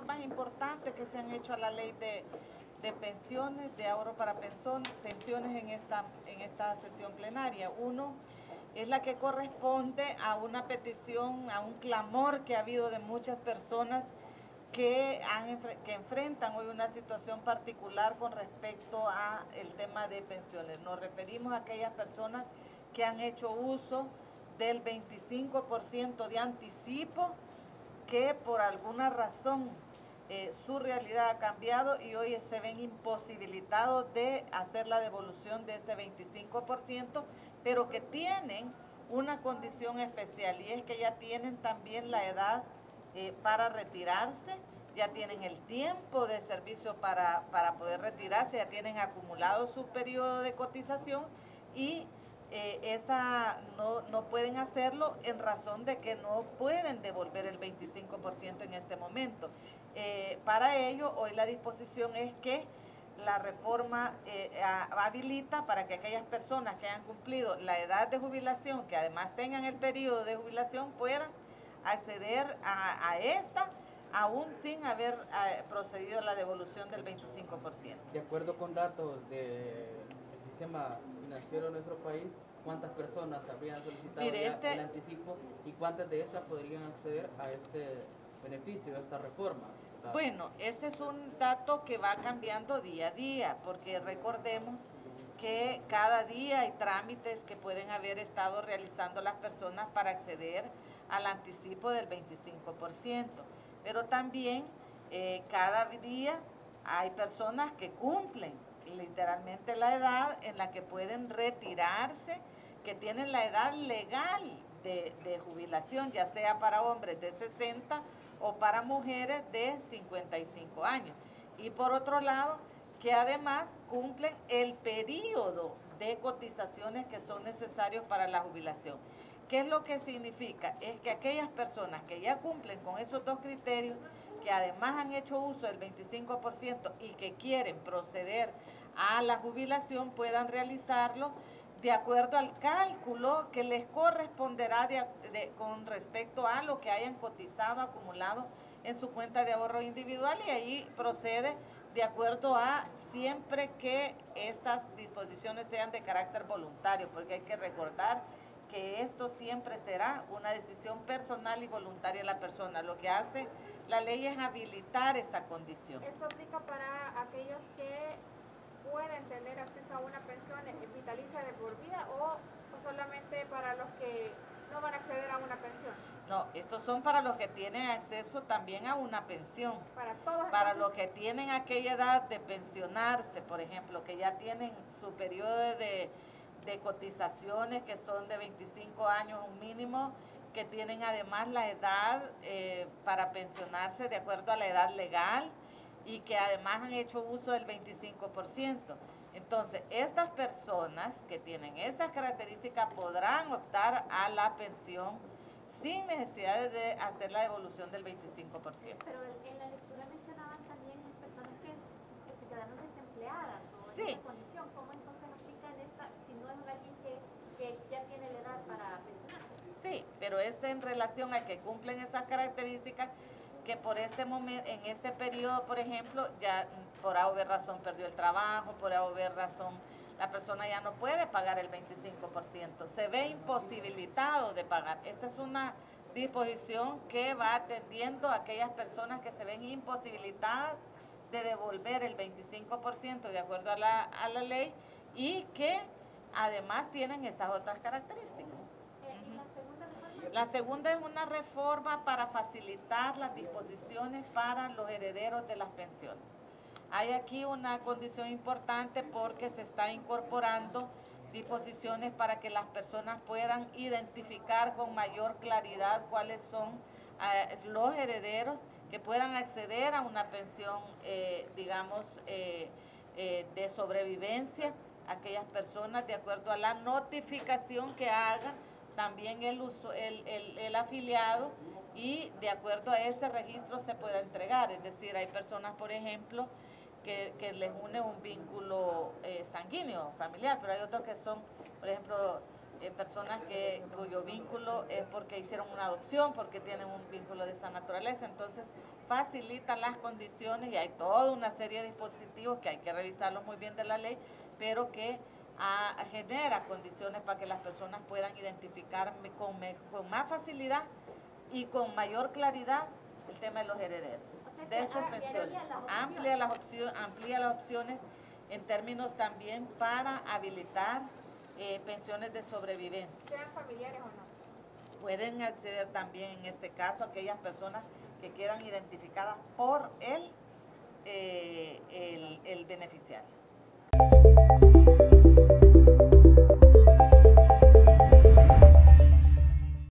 reformas importantes que se han hecho a la ley de, pensiones, de ahorro para pensiones en esta, en esta sesión plenaria. Uno es la que corresponde a una petición, a un clamor que ha habido de muchas personas que, que enfrentan hoy una situación particular con respecto a el tema de pensiones. Nos referimos a aquellas personas que han hecho uso del 25% de anticipo que por alguna razón eh, su realidad ha cambiado y hoy se ven imposibilitados de hacer la devolución de ese 25%, pero que tienen una condición especial y es que ya tienen también la edad eh, para retirarse, ya tienen el tiempo de servicio para, para poder retirarse, ya tienen acumulado su periodo de cotización y eh, esa no, no, pueden hacerlo en razón de que no pueden devolver el 25% en este momento. Eh, para ello, hoy la disposición es que la reforma habilita para que aquellas personas que hayan cumplido la edad de jubilación, que además tengan el periodo de jubilación, puedan acceder a, esta aún sin haber eh, procedido a la devolución del 25%. De acuerdo con datos del sistema financiero de nuestro país, ¿cuántas personas habrían solicitado este el anticipo y cuántas de esas podrían acceder a este beneficio, a esta reforma? Bueno, ese es un dato que va cambiando día a día, porque recordemos que cada día hay trámites que pueden haber estado realizando las personas para acceder al anticipo del 25%. Pero también eh, cada día hay personas que cumplen literalmente la edad en la que pueden retirarse, que tienen la edad legal de, jubilación, ya sea para hombres de 60 o para mujeres de 55 años. Y por otro lado, que además cumplen el periodo de cotizaciones que son necesarios para la jubilación. ¿Qué es lo que significa? Es que aquellas personas que ya cumplen con esos dos criterios, que además han hecho uso del 25% y que quieren proceder a la jubilación, puedan realizarlo de acuerdo al cálculo que les corresponderá con respecto a lo que hayan cotizado, acumulado en su cuenta de ahorro individual y ahí procede de acuerdo a siempre que estas disposiciones sean de carácter voluntario, porque hay que recordar que esto siempre será una decisión personal y voluntaria de la persona. Lo que hace la ley es habilitar esa condición. ¿Esto aplica para aquellos que pueden tener acceso a una pensión vitalicia de por vida o, solamente para los que no van a acceder a una pensión? No, estos son para los que tienen acceso también a una pensión. Para todos. Para los que tienen aquella edad de pensionarse, por ejemplo, que ya tienen su periodo de de cotizaciones que son de 25 años un mínimo, que tienen además la edad eh, para pensionarse de acuerdo a la edad legal y que además han hecho uso del 25%. Entonces, estas personas que tienen esas características podrán optar a la pensión sin necesidad de hacer la devolución del 25%. Pero en la lectura mencionaban también personas que, se quedaron desempleadas o en esa condición. ¿Cómo que ya tiene la edad para pensionarse. Sí, pero es en relación a que cumplen esas características que por este momento, en este periodo, por ejemplo, ya por haber razón perdió el trabajo, por haber razón la persona ya no puede pagar el 25%, se ve imposibilitado de pagar. Esta es una disposición que va atendiendo a aquellas personas que se ven imposibilitadas de devolver el 25% de acuerdo a a la ley y que además tienen esas otras características. ¿Y la segunda reforma? La segunda es una reforma para facilitar las disposiciones para los herederos de las pensiones. Hay aquí una condición importante porque se está incorporando disposiciones para que las personas puedan identificar con mayor claridad cuáles son eh, los herederos que puedan acceder a una pensión, eh, digamos, eh, de sobrevivencia aquellas personas de acuerdo a la notificación que haga también el, uso, el, el, afiliado y de acuerdo a ese registro se pueda entregar. Es decir, hay personas, por ejemplo, que, que les une un vínculo eh, sanguíneo, familiar, pero hay otros que son, por ejemplo, eh, personas que, cuyo vínculo es porque hicieron una adopción, porque tienen un vínculo de esa naturaleza. Entonces, facilita las condiciones y hay toda una serie de dispositivos que hay que revisarlos muy bien de la ley, pero que a, genera condiciones para que las personas puedan identificar con, con más facilidad y con mayor claridad el tema de los herederos. de sus pensiones. Amplia las, opciones, amplía las opciones en términos también para habilitar eh, pensiones de sobrevivencia. ¿Sean familiares o no? Pueden acceder también en este caso aquellas personas que quedan identificadas por el, eh, el, el beneficiario.